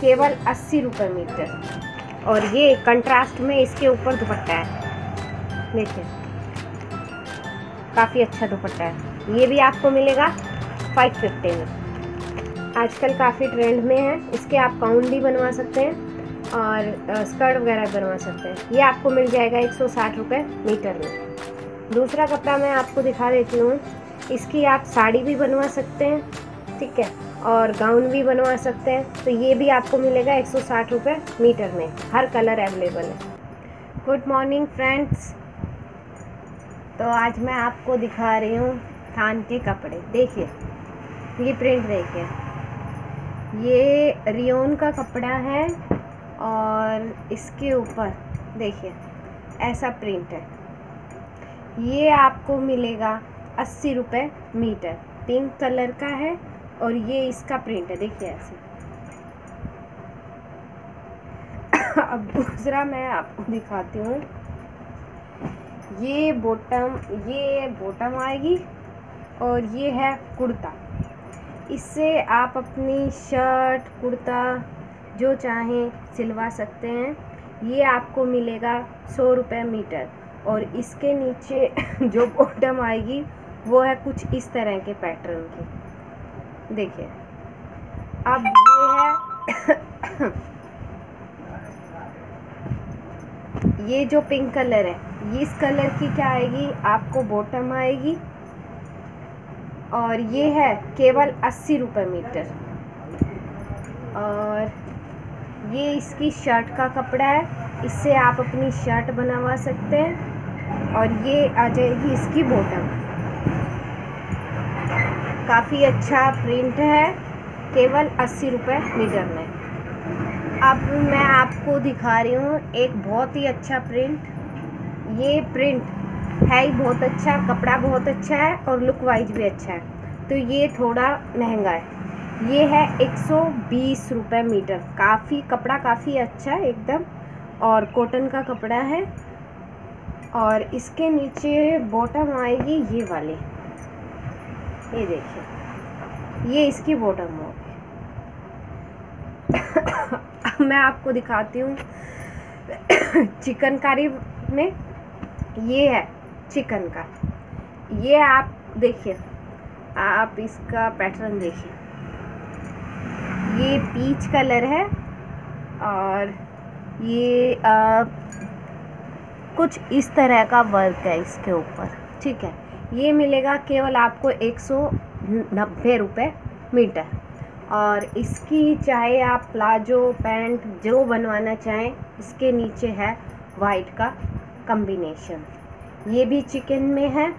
केवल अस्सी रुपये मीटर। और ये कंट्रास्ट में इसके ऊपर दुपट्टा है। देखिए। काफ़ी अच्छा दुपट्टा है। ये भी आपको मिलेगा फाइव फिफ्टी में। आजकल काफ़ी ट्रेंड में है। इसके आप काउन भी बनवा सकते हैं और स्कर्ट वगैरह बनवा सकते हैं। ये आपको मिल जाएगा एक सौ साठ रुपये मीटर में। दूसरा कपड़ा मैं आपको दिखा देती हूँ। इसकी आप साड़ी भी बनवा सकते हैं। ठीक है। और गाउन भी बनवा सकते हैं। तो ये भी आपको मिलेगा एक सौ साठ रुपये मीटर में। हर कलर अवेलेबल है। गुड मॉर्निंग फ्रेंड्स तो आज मैं आपको दिखा रही हूँ थान के कपड़े। देखिए, ये प्रिंट देखिए। ये रियोन का कपड़ा है और इसके ऊपर देखिए, ऐसा प्रिंट है। ये आपको मिलेगा अस्सी रुपये मीटर। पिंक कलर का है और ये इसका प्रिंट है देखिए ऐसे। अब दूसरा मैं आपको दिखाती हूँ। ये बॉटम ये बॉटम आएगी और ये है कुर्ता। इससे आप अपनी शर्ट कुर्ता, जो चाहें सिलवा सकते हैं। ये आपको मिलेगा सौ रुपये मीटर और इसके नीचे जो बॉटम आएगी, वो है कुछ इस तरह के पैटर्न की। देखिए, अब ये है, ये जो पिंक कलर है, ये इस कलर की क्या आएगी? आपको बॉटम आएगी और ये है केवल अस्सी रुपये मीटर। और ये इसकी शर्ट का कपड़ा है, इससे आप अपनी शर्ट बनवा सकते हैं और ये आ जाएगी इसकी बॉटम काफ़ी अच्छा प्रिंट है, केवल अस्सी रुपये मीटर में। अब मैं आपको दिखा रही हूँ एक बहुत ही अच्छा प्रिंट ये प्रिंट है ही बहुत अच्छा कपड़ा बहुत अच्छा है और लुक वाइज भी अच्छा है। तो ये थोड़ा महँगा है। ये है एक सौ बीस रुपये मीटर काफ़ी, कपड़ा काफ़ी अच्छा है एकदम। और कॉटन का कपड़ा है। और इसके नीचे बॉटम आएगी ये वाली। ये देखिए। ये इसकी बॉटम होगी मैं आपको दिखाती हूँ। चिकनकारी में ये है चिकन का। ये आप देखिए आप इसका पैटर्न देखिए। ये पीच कलर है और ये आ, कुछ इस तरह का वर्क है इसके ऊपर ठीक है? ये मिलेगा केवल आपको एक सौ नब्बे रुपये मीटर और इसकी चाहे आप प्लाजो, पैंट, जो बनवाना चाहें, इसके नीचे है वाइट का कम्बिनेशन ये भी चिकन में है।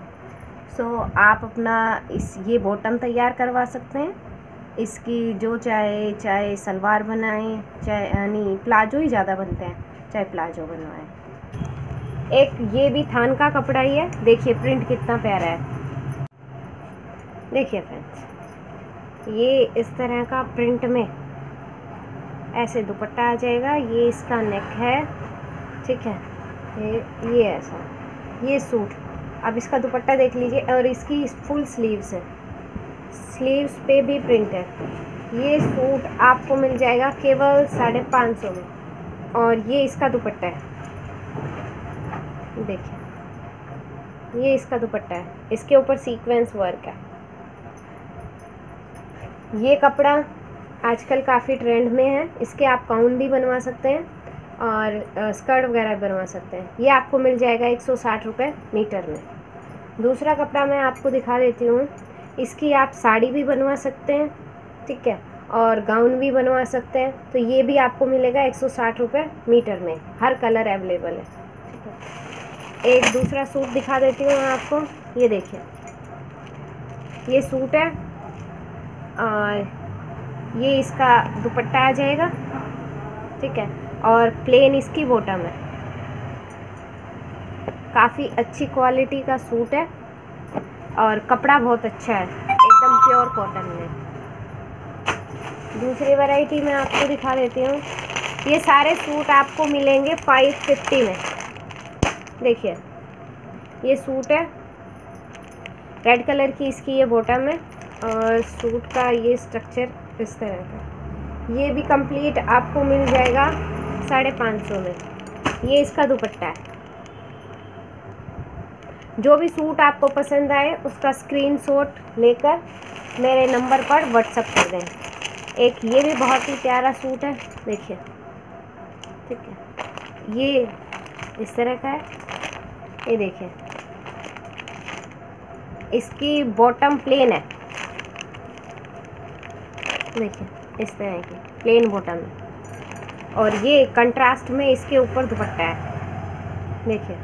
सो आप अपना इस, ये बॉटम तैयार करवा सकते हैं। इसकी जो चाहे चाहे सलवार बनाएँ, चाहे, यानी प्लाजो ही ज़्यादा बनते हैं, चाहे प्लाजो बनवाएँ। एक ये भी थान का कपड़ा ही है। देखिए प्रिंट कितना प्यारा है। देखिए फ्रेंड्स ये इस तरह का प्रिंट में ऐसे दुपट्टा आ जाएगा। ये इसका नेक है, ठीक है? ये ये ऐसा, ये सूट अब इसका दुपट्टा देख लीजिए, और इसकी फुल स्लीव्स है। स्लीव्स पे भी प्रिंट है। ये सूट आपको मिल जाएगा केवल साढ़े पाँच सौ में, और ये इसका दुपट्टा है। देखिए ये इसका दुपट्टा है। इसके ऊपर सीक्वेंस वर्क है। ये कपड़ा आजकल काफ़ी ट्रेंड में है। इसके आप काउन भी बनवा सकते हैं और स्कर्ट वगैरह बनवा सकते हैं। ये आपको मिल जाएगा एक सौ साठ रुपये मीटर में। दूसरा कपड़ा मैं आपको दिखा देती हूँ। इसकी आप साड़ी भी बनवा सकते हैं, ठीक है? और गाउन भी बनवा सकते हैं। तो ये भी आपको मिलेगा एक सौ साठ रुपये मीटर में। हर कलर अवेलेबल है। है? एक दूसरा सूट दिखा देती हूँ मैं आपको। ये देखिए। ये सूट है और ये इसका दुपट्टा आ जाएगा, ठीक है? और प्लेन इसकी बॉटम है। काफ़ी अच्छी क्वालिटी का सूट है और कपड़ा बहुत अच्छा है, एकदम प्योर कॉटन में दूसरी वैरायटी मैं आपको दिखा देती हूँ। ये सारे सूट आपको मिलेंगे फाइव फिफ्टी में। देखिए, ये सूट है। रेड कलर की इसकी ये बॉटम है और सूट का ये स्ट्रक्चर इस तरह का। ये भी कंप्लीट आपको मिल जाएगा साढ़े पाँच सौ में। ये इसका दुपट्टा है। जो भी सूट आपको पसंद आए, उसका स्क्रीनशॉट लेकर मेरे नंबर पर व्हाट्सअप कर दें। एक ये भी बहुत ही प्यारा सूट है, देखिए। ठीक है। ये इस तरह का है। ये देखिए इसकी बॉटम प्लेन है। देखिए इस तरह की प्लेन बॉटम है और ये कंट्रास्ट में इसके ऊपर दुपट्टा है। देखिए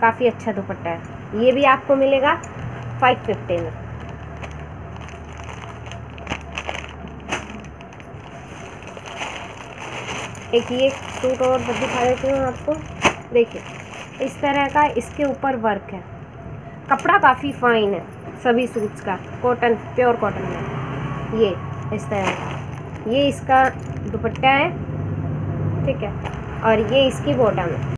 काफ़ी अच्छा दुपट्टा है। ये भी आपको मिलेगा फाइव फिफ्टी में। एक ये सूट और दिखा देती हूँ आपको। देखिए इस तरह का इसके ऊपर वर्क है। कपड़ा काफ़ी फाइन है, सभी सूट्स का। कॉटन प्योर कॉटन में ये, इस तरह का। ये इसका दुपट्टा है, ठीक है। और ये इसकी बॉटम है।